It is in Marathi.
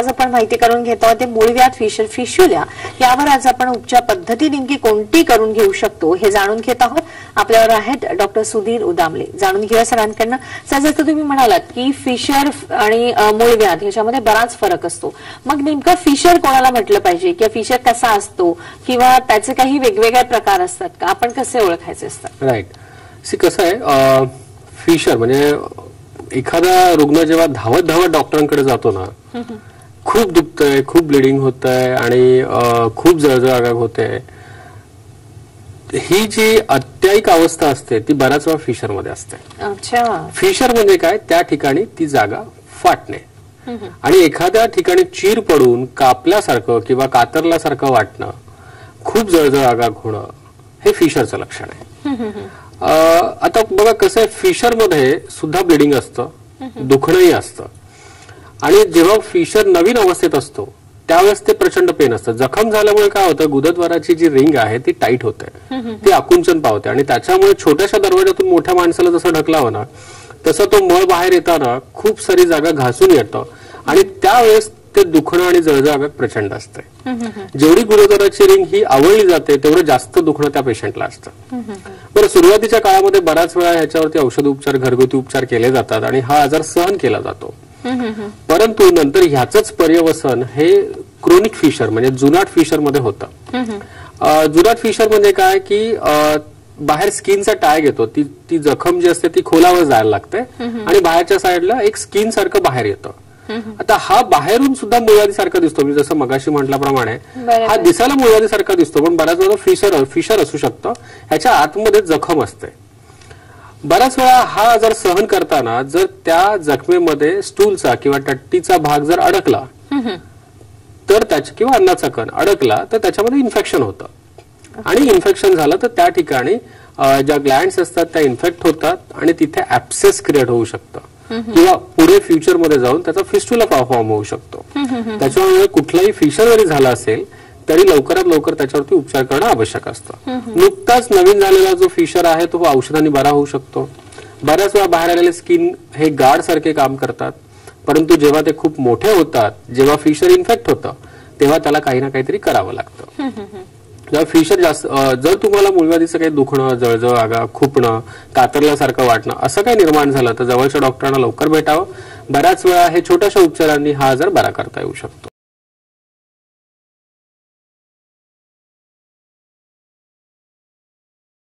आज आपण माहिती करून घेतो आहोत ते मूळव्याध फिशर फिशुल्या. यावर आज आपण उपचार पद्धती नेमकी कोणती करून घेऊ शकतो हे जाणून घेत आहोत. आपल्यावर आहेत डॉक्टर सुधीर उदामले. जाणून घेऊया सरांकडनं. सर जसं तुम्ही म्हणालात की फिशर आणि मूळव्याध ह्याच्यामध्ये बराच फरक असतो. मग नेमकं फिशर कोणाला म्हटलं पाहिजे? किंवा फिशर कसा असतो? किंवा त्याचे काही वेगवेगळे प्रकार असतात का? आपण कसे ओळखायचे असतात? राईट सी कसं आहे फिशर म्हणजे एखादा रुग्ण जेव्हा धावत धावत डॉक्टरांकडे जातो ना खूप दुखतंय खूप ब्लिडिंग होत आहे आणि खूप जळजळ आगाग होते ही जी अत्यायिक अवस्था असते ती बऱ्याच वेळा फिशरमध्ये असते. अच्छा. फिशर म्हणजे काय त्या ठिकाणी ती जागा फाटणे. आणि एखाद्या ठिकाणी चीर पडून कापल्यासारखं किंवा कातरल्यासारखं वाटणं खूप जळजळ आगाग होणं हे फिशरचं लक्षण आहे. आता बघा कसं आहे फिशरमध्ये सुद्धा ब्लिडिंग असतं दुखणंही असतं. आणि जेव्हा फिशर नवीन अवस्थेत असतो त्यावेळेस ते प्रचंड पेन असतं. जखम झाल्यामुळे काय होतं गुदद्वाराची जी रिंग आहे ती टाईट होते. ती आकुंचन पावते. आणि त्याच्यामुळे छोट्याशा दरवाजातून मोठ्या माणसाला जसं ढकलावं ना तसं तो मळ बाहेर येताना खूप सारी जागा घासून येतं. आणि त्यावेळेस ते दुखणं आणि जळजळ प्रचंड असते. जेवढी गुरुद्वाराची रिंग ही आवळली जाते तेवढं जास्त दुखणं त्या पेशंटला असतं. बरं सुरुवातीच्या काळामध्ये बऱ्याच वेळा ह्याच्यावरती औषध उपचार घरगुती उपचार केले जातात आणि हा आजार सहन केला जातो. परंतु नंतर ह्याच पर्यवसन हे क्रोनिक फिशर म्हणजे जुनाट फिशरमध्ये होतं जुनाट फिशर म्हणजे काय की बाहेर स्किनचा टॅग येतो ती ती जखम जी असते ती खोलावर जायला लागते आणि बाहेरच्या साईडला एक स्किन सारखं बाहेर येतं. आता हा बाहेरून सुद्धा मुळवादी सारखा दिसतो मी जसं मगाशी म्हटल्याप्रमाणे. हा दिसायला मुळवादी सारखा दिसतो पण बऱ्याच वेळा फिशर फिशर असू शकतं. ह्याच्या आतमध्ये जखम असते. बऱ्याच वेळा हा आजार सहन करताना जर त्या जखमेमध्ये स्टूलचा किंवा टट्टीचा भाग जर अडकला तर त्याच्या किंवा अन्नाचा कण अडकला तर त्याच्यामध्ये इन्फेक्शन होतं. आणि इन्फेक्शन झालं तर त्या ठिकाणी ज्या ग्लँड्स असतात त्या इन्फेक्ट होतात आणि तिथे ऍप्सेस क्रिएट होऊ शकतं. किंवा पुढे फ्युचरमध्ये जाऊन त्याचा फिस्टुला फॉर्म होऊ शकतो. त्याच्यामुळे कुठलाही फिशर जरी झाला असेल तरी लवकरात लवकर त्याच्यावरती उपचार करणं आवश्यक असतं. नुकताच नवीन झालेला जो फिशर आहे तो औषधांनी बरा होऊ शकतो. बऱ्याच वेळा बाहेर आलेले स्किन हे गार्ड सारखे काम करतात. परंतु जेव्हा ते खूप मोठे होतात जेव्हा फिशर इन्फेक्ट होतं तेव्हा त्याला काही ना काहीतरी करावं लागतं. जेव्हा फिशर जास्त जर तुम्हाला मुलवादीचं काही दुखणं जळजळ आगा खुपणं कातरल्यासारखं वाटणं असं काही निर्माण झालं तर जवळच्या डॉक्टरांना लवकर भेटावं. बऱ्याच वेळा हे छोट्याशा उपचारांनी हा आजार बरा करता येऊ शकतो.